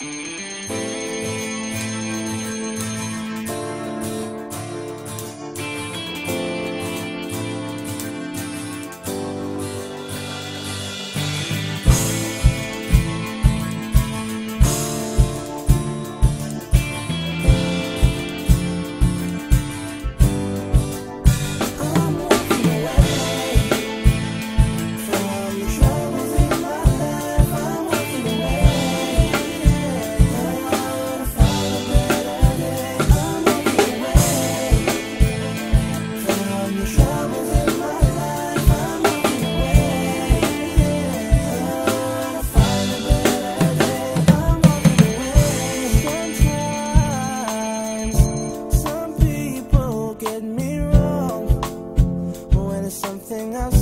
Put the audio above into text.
Mm-hmm. You